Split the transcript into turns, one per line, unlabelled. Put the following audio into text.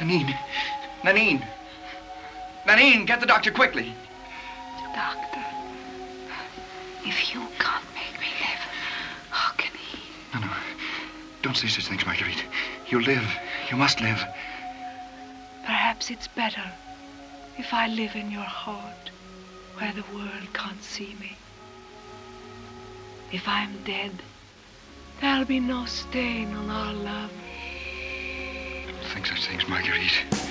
Nanine. Nanine. Nanine, get the doctor quickly.
Doctor, if you can't make me live, how can he?
No, no. Don't say such things, Marguerite. You'll live. You must live.
Perhaps it's better if I live in your heart, where the world can't see me. If I'm dead, there'll be no stain on our love.
Don't think such things, Marguerite.